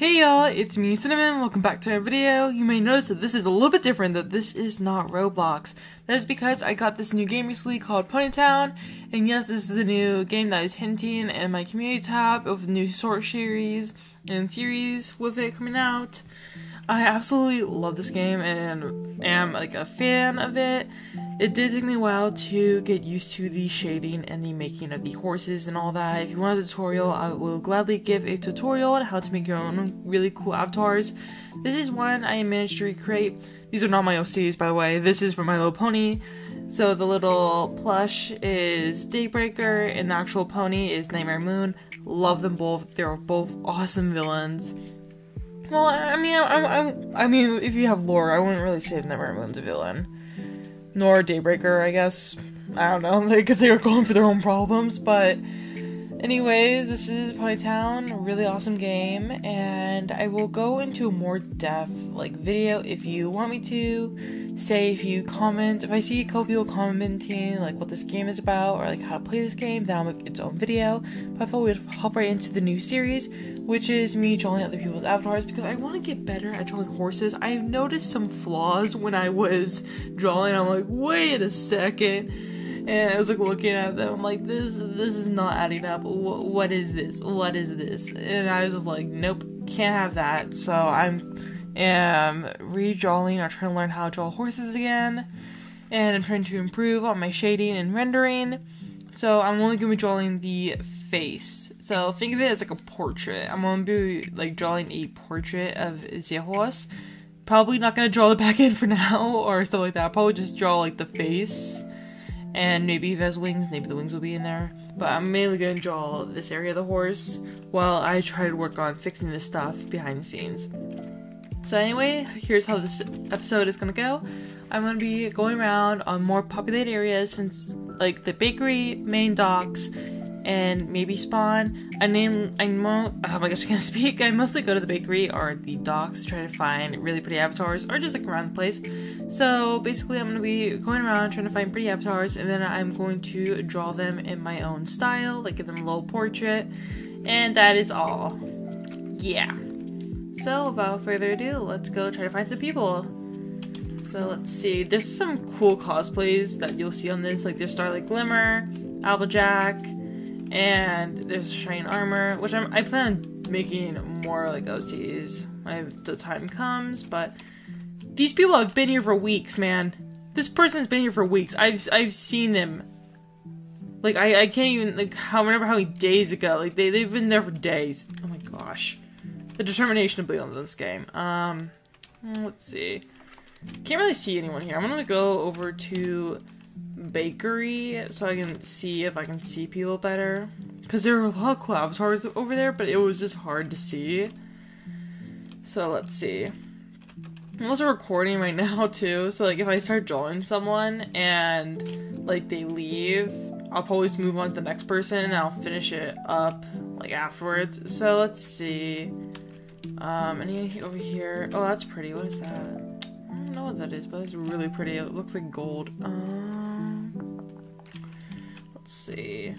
Hey y'all, it's me, Cinnamon. Welcome back to our video. You may notice that this is a little bit different, that this is not Roblox. That is because I got this new game recently called Pony Town, and yes, this is the new game that is hinting in my community tab of the new sort series and series with it coming out. I absolutely love this game and am like a fan of it. It did take me a while to get used to the shading and the making of the horses and all that. If you want a tutorial, I will gladly give a tutorial on how to make your own really cool avatars. This is one I managed to recreate. These are not my OCs, by the way. This is from My Little Pony. So the little plush is Daybreaker and the actual pony is Nightmare Moon. Love them both. They're both awesome villains. Well, I mean, I, I, I mean, if you have lore, I wouldn't really say Nightmare Moon's a villain, nor Daybreaker, I guess. I don't know, because they were going for their own problems. But, anyways, this is Pony Town, really awesome game, and I will go into a more depth like video if you want me to. Say if you comment, if I see a couple people commenting like what this game is about or like how to play this game, then I'll make its own video. But I thought we'd hop right into the new series which is me drawing other people's avatars because I want to get better at drawing horses. I noticed some flaws when I was drawing. I'm like, wait a second. And I was like looking at them. I'm like, this this is not adding up. What is this? What is this? And I was just like, nope, can't have that. So I'm am redrawing or trying to learn how to draw horses again. And I'm trying to improve on my shading and rendering. So I'm only gonna be drawing the face. So think of it as like a portrait. I'm gonna be like drawing a portrait of the horse. Probably not gonna draw the back end for now or stuff like that. I'll probably just draw like the face. And maybe if it has wings, maybe the wings will be in there. But I'm mainly gonna draw this area of the horse while I try to work on fixing this stuff behind the scenes. So anyway, here's how this episode is gonna go. I'm gonna be going around on more populated areas since like the bakery, main docks, and maybe spawn. I name I mo oh my gosh I can't speak. I mostly go to the bakery or the docks to try to find really pretty avatars or just like around the place. So basically I'm gonna be going around trying to find pretty avatars and then I'm going to draw them in my own style, like give them a little portrait. And that is all. Yeah. So without further ado, let's go try to find some people. So let's see. There's some cool cosplays that you'll see on this. Like there's Starlight Glimmer, Applejack, and there's Shining Armor, which I'm, I plan on making more like OCs if the time comes. But these people have been here for weeks, man. This person's been here for weeks. I've I've seen them. Like I, I can't even like how remember how many days ago. Like they they've been there for days. Oh my gosh, the determination to be on this game. Um, let's see. Can't really see anyone here. I'm gonna go over to bakery so I can see if I can see people better. Because there were a lot of cool avatars over there, but it was just hard to see. So let's see. I'm also recording right now too, so like if I start drawing someone and like they leave, I'll probably just move on to the next person and I'll finish it up like afterwards. So let's see. Um, any over here? Oh, that's pretty. What is that? Know what that is, but it's really pretty. It looks like gold. Um, Let's see.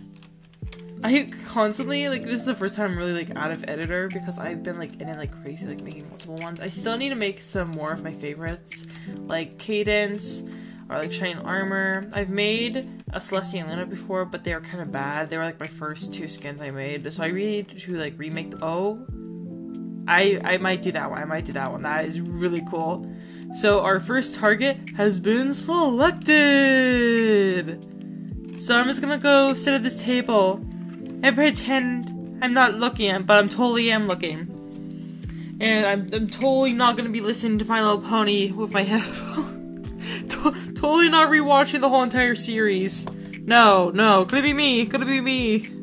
I constantly like this is the first time I'm really like out of editor because I've been like in it like crazy like making multiple ones. I still need to make some more of my favorites like Cadance or like Shining Armor. I've made a Celestia and Luna before, but they were kind of bad. They were like my first two skins I made, so I really need to like remake. The- oh, I I might do that one. I might do that one. That is really cool. So our first target has been selected. So I'm just gonna go sit at this table and pretend I'm not looking, but I'm totally am looking. And I'm, I'm totally not gonna be listening to My Little Pony with my headphones. totally not rewatching the whole entire series. No, no, could it be me? Could it be me?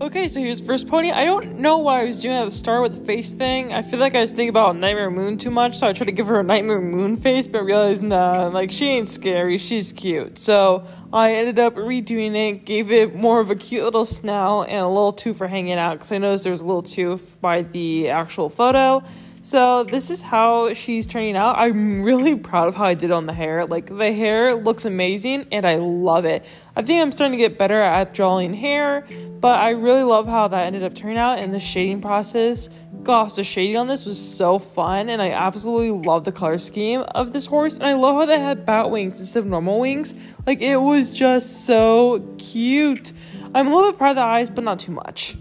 Okay, so here's first pony. I don't know what I was doing at the start with the face thing. I feel like I was thinking about Nightmare Moon too much, so I tried to give her a Nightmare Moon face, but realized nah, like she ain't scary, she's cute. So I ended up redoing it, gave it more of a cute little snout and a little tooth for hanging out, because I noticed there was a little tooth by the actual photo. So this is how she's turning out. I'm really proud of how I did on the hair. Like the hair looks amazing and I love it. I think I'm starting to get better at drawing hair, but I really love how that ended up turning out and the shading process. Gosh, the shading on this was so fun and I absolutely love the color scheme of this horse and I love how they had bat wings instead of normal wings. Like it was just so cute. I'm a little bit proud of the eyes, but not too much.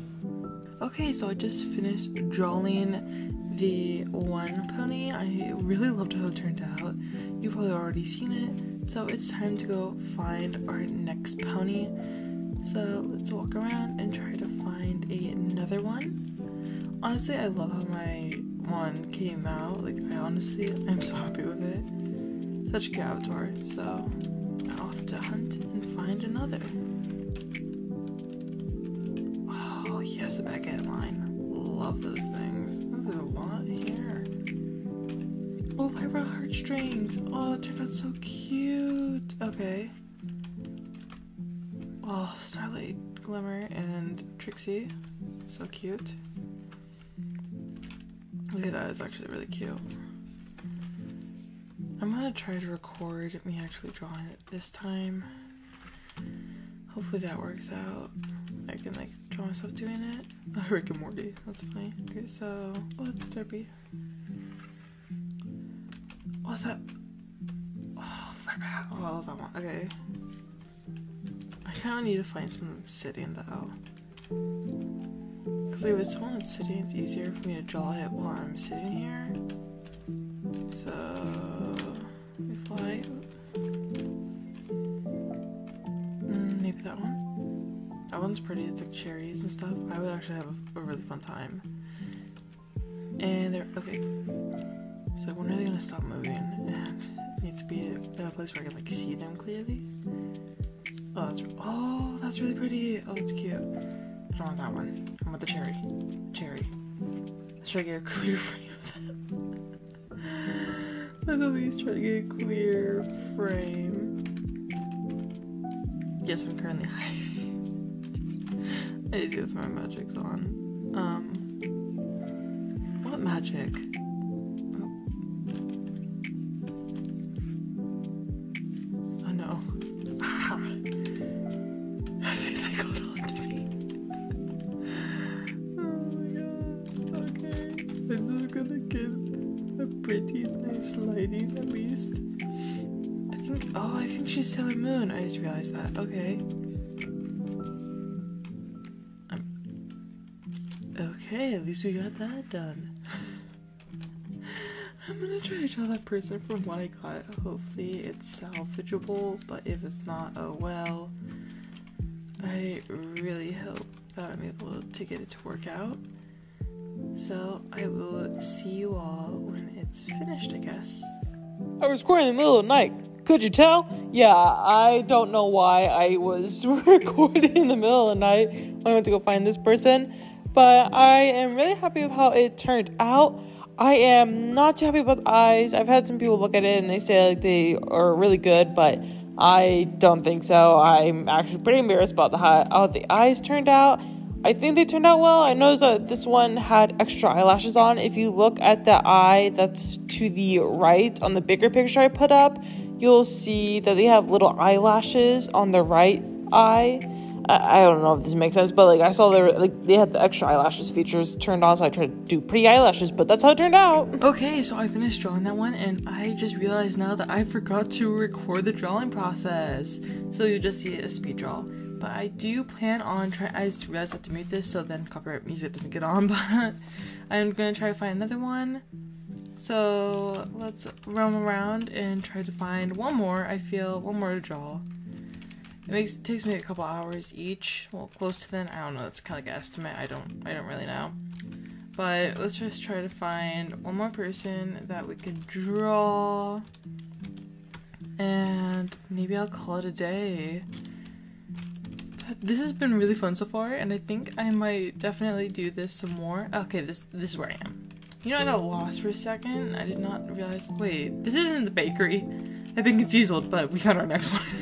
Okay, so I just finished drawing the one pony. I really loved how it turned out. You've probably already seen it. So it's time to go find our next pony. So let's walk around and try to find another one. Honestly, I love how my one came out. Like, I honestly, I'm so happy with it. Such a good avatar. So, off to hunt and find another. Oh, yes, a baguette line. Love those things Oh, There's a lot here. Oh, Lyra Heartstrings. Oh, that turned out so cute. Okay. Oh, Starlight, Glimmer, and Trixie. So cute. Look at that, it's actually really cute. I'm gonna try to record me actually drawing it this time. Hopefully that works out. I can like draw myself doing it. Rick and Morty. That's funny. Okay, so oh, it's Derpy. What's that? Oh, Firebat. Oh, I love that one. Okay. I kind of need to find someone that's sitting though. Because like, with someone that's sitting, it's easier for me to draw it while I'm sitting here. So, fly. Mm, maybe that one. That one's pretty. It's like cherries and stuff. I would actually have a, really fun time. And they're okay. So when are they gonna stop moving? And it needs to be a, a place where I can like see them clearly. Oh, that's oh, that's really pretty. Oh, that's cute. I don't want that one. I want the cherry. Cherry. Let's try to get a clear frame of that. Let's at least try to get a clear frame. Yes, I'm currently hiding. I need to get my magics on. Um, what magic? Oh, no. Ah. I think they got on to me. oh my god. Okay. I'm just gonna get a pretty nice lighting at least. I think, oh, I think she's Sailor Moon. I just realized that. Okay. Okay, at least we got that done. I'm gonna try to tell that person from what I got. Hopefully it's salvageable, but if it's not, oh well. I really hope that I'm able to get it to work out. So I will see you all when it's finished, I guess. I was recording in the middle of the night. Could you tell? Yeah, I don't know why I was recording in the middle of the night when I went to go find this person but I am really happy with how it turned out. I am not too happy about the eyes. I've had some people look at it and they say like they are really good, but I don't think so. I'm actually pretty embarrassed about the how, how the eyes turned out. I think they turned out well. I noticed that this one had extra eyelashes on. If you look at the eye that's to the right on the bigger picture I put up, you'll see that they have little eyelashes on the right eye. I, don't know if this makes sense, but like I saw there like they had the extra eyelashes features turned on, so I tried to do pretty eyelashes, but that's how it turned out. Okay, so I finished drawing that one, and I just realized now that I forgot to record the drawing process. So you just see it a speed draw. But I do plan on trying. I just realized I have to mute this so then copyright music doesn't get on. But I'm gonna try to find another one. So let's roam around and try to find one more. I feel one more to draw. It makes it takes me a couple hours each. Well, close to then. I don't know. That's kind of like an estimate. I don't. I don't really know. But let's just try to find one more person that we can draw, and maybe I'll call it a day. This has been really fun so far, and I think I might definitely do this some more. Okay, this this is where I am. You know, I got lost for a second. I did not realize. Wait, this isn't the bakery. I've been confused, but we got our next one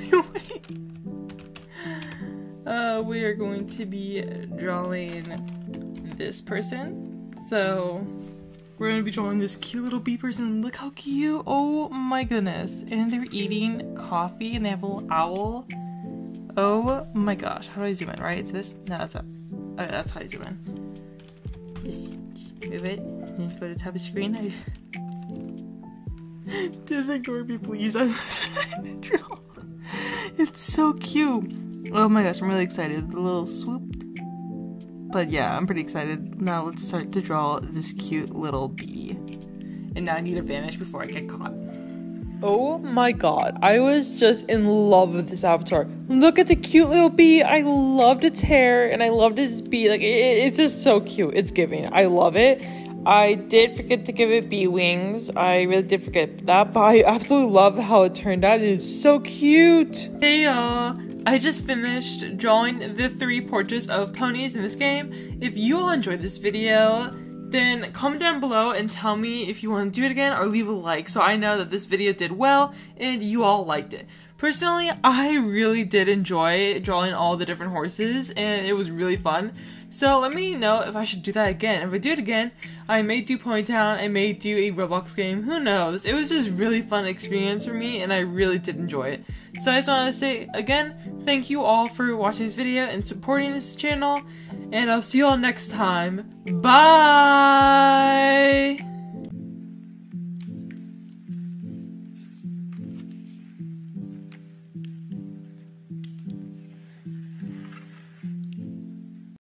we are going to be drawing this person. So we're gonna be drawing this cute little bee person. Look how cute! Oh my goodness! And they're eating coffee, and they have a little owl. Oh my gosh! How do I zoom in? Right? It's this? No, that's not. Okay, oh, that's how I zoom in. Just, just move it. And go to top of screen. I... just ignore me, please. I'm trying to draw. It's so cute. Oh my gosh! I'm really excited. The little swoop but yeah, I'm pretty excited. Now let's start to draw this cute little bee. And now I need to vanish before I get caught. Oh my god, I was just in love with this avatar. Look at the cute little bee. I loved its hair and I loved its bee. Like, it, it's just so cute. It's giving. I love it. I did forget to give it bee wings. I really did forget that, but I absolutely love how it turned out. It is so cute. Hey y'all. I just finished drawing the three portraits of ponies in this game. If you all enjoyed this video, then comment down below and tell me if you want to do it again or leave a like so I know that this video did well and you all liked it. Personally, I really did enjoy drawing all the different horses and it was really fun. So let me know if I should do that again. If I do it again, I may do Pony Town, I may do a Roblox game, who knows. It was just really fun experience for me and I really did enjoy it. So I just want to say again, thank you all for watching this video and supporting this channel. And I'll see you all next time. Bye!